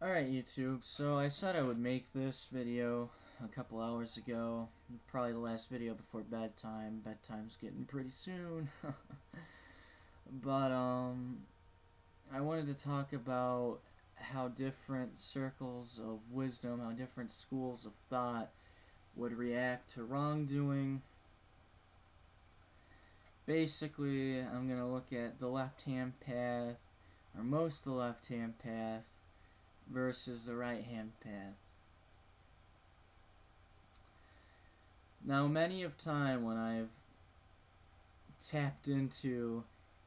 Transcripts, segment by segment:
Alright YouTube, so I said I would make this video a couple hours ago, probably the last video before bedtime, bedtime's getting pretty soon, but um, I wanted to talk about how different circles of wisdom, how different schools of thought would react to wrongdoing. Basically, I'm going to look at the left-hand path, or most of the left-hand path, versus the right hand path. Now, many of time when I've tapped into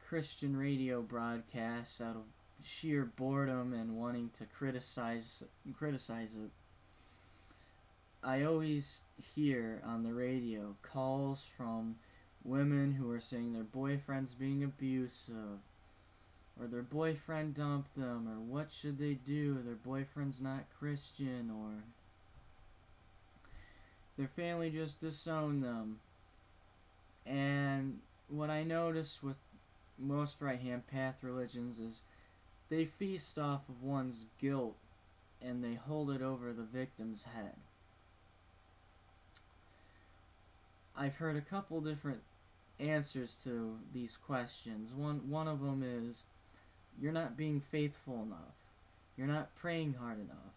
Christian radio broadcasts out of sheer boredom and wanting to criticize criticize it, I always hear on the radio calls from women who are saying their boyfriend's being abusive, or their boyfriend dumped them, or what should they do, their boyfriend's not Christian, or their family just disowned them. And what I notice with most right hand path religions is they feast off of one's guilt and they hold it over the victim's head. I've heard a couple different answers to these questions. One one of them is you're not being faithful enough. You're not praying hard enough.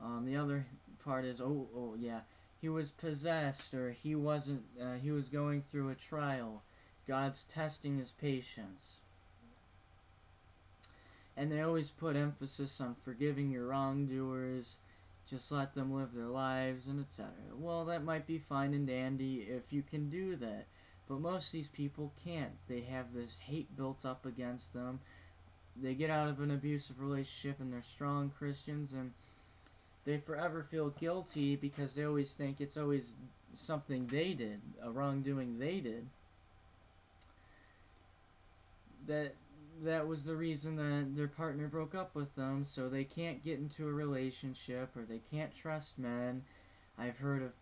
Um, the other part is, oh, oh, yeah, he was possessed or he wasn't, uh, he was going through a trial. God's testing his patience. And they always put emphasis on forgiving your wrongdoers, just let them live their lives, and etc. Well, that might be fine and dandy if you can do that. But most of these people can't. They have this hate built up against them they get out of an abusive relationship and they're strong Christians and they forever feel guilty because they always think it's always something they did, a wrongdoing they did. That that was the reason that their partner broke up with them, so they can't get into a relationship or they can't trust men. I've heard of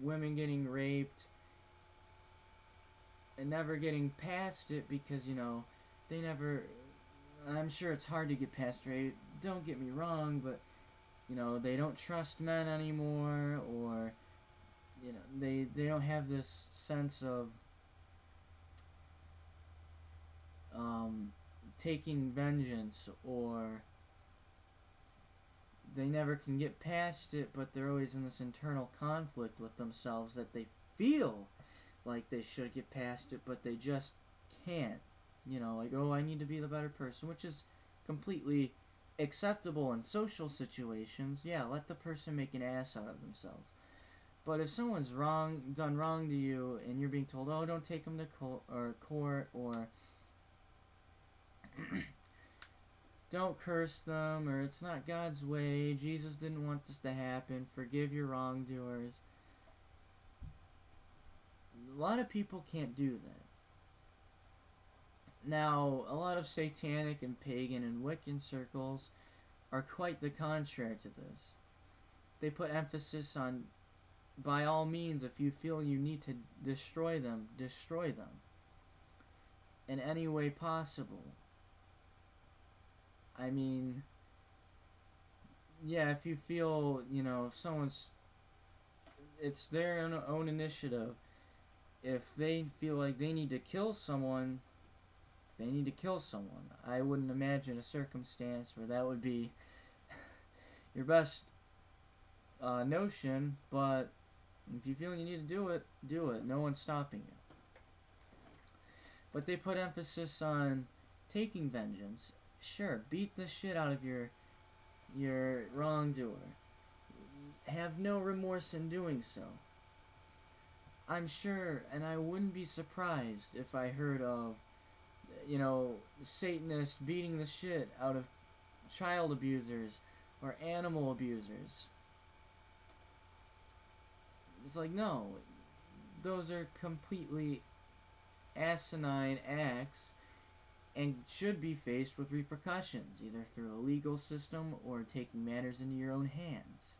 women getting raped and never getting past it because, you know, they never I'm sure it's hard to get past rape. Don't get me wrong, but you know they don't trust men anymore, or you know they they don't have this sense of um, taking vengeance, or they never can get past it, but they're always in this internal conflict with themselves that they feel like they should get past it, but they just can't. You know, like, oh, I need to be the better person, which is completely acceptable in social situations. Yeah, let the person make an ass out of themselves. But if someone's wrong, done wrong to you, and you're being told, oh, don't take them to co- or court, or don't curse them, or it's not God's way, Jesus didn't want this to happen, forgive your wrongdoers. A lot of people can't do that. Now, a lot of satanic and pagan and Wiccan circles are quite the contrary to this. They put emphasis on, by all means, if you feel you need to destroy them, destroy them. In any way possible. I mean, yeah, if you feel, you know, if someone's, it's their own initiative. If they feel like they need to kill someone, they need to kill someone. I wouldn't imagine a circumstance where that would be your best uh, notion, but if you feel you need to do it, do it. No one's stopping you. But they put emphasis on taking vengeance. Sure, beat the shit out of your your wrongdoer. Have no remorse in doing so. I'm sure, and I wouldn't be surprised if I heard of you know, Satanists beating the shit out of child abusers or animal abusers. It's like, no, those are completely asinine acts and should be faced with repercussions, either through a legal system or taking matters into your own hands.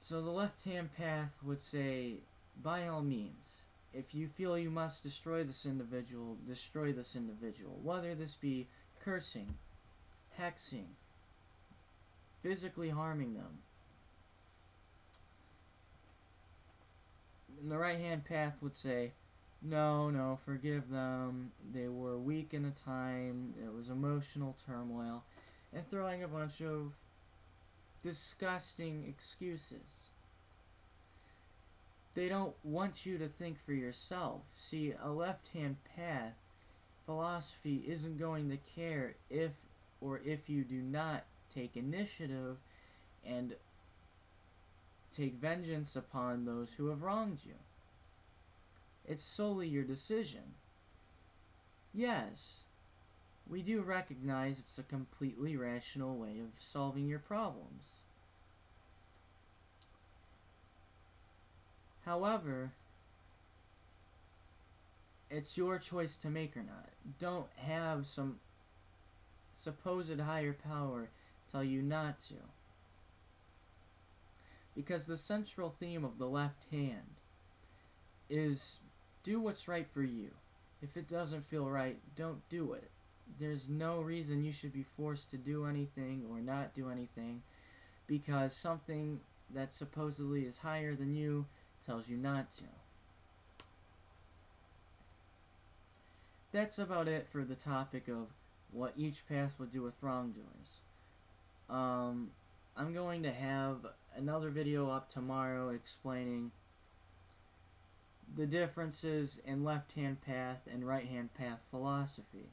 So the left hand path would say, by all means, if you feel you must destroy this individual, destroy this individual. Whether this be cursing, hexing, physically harming them. And the right hand path would say, no, no, forgive them. They were weak in a time. It was emotional turmoil. And throwing a bunch of disgusting excuses. They don't want you to think for yourself. See, a left hand path philosophy isn't going to care if or if you do not take initiative and take vengeance upon those who have wronged you. It's solely your decision. Yes, we do recognize it's a completely rational way of solving your problems. However, it's your choice to make or not. Don't have some supposed higher power tell you not to. Because the central theme of the left hand is do what's right for you. If it doesn't feel right, don't do it. There's no reason you should be forced to do anything or not do anything because something that supposedly is higher than you tells you not to. That's about it for the topic of what each path would do with wrongdoers. Um, I'm going to have another video up tomorrow explaining the differences in left-hand path and right-hand path philosophy.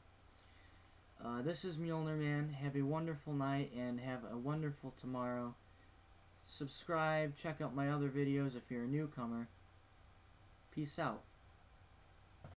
Uh, this is Mjollnir Man. Have a wonderful night and have a wonderful tomorrow. Subscribe, check out my other videos if you're a newcomer. Peace out.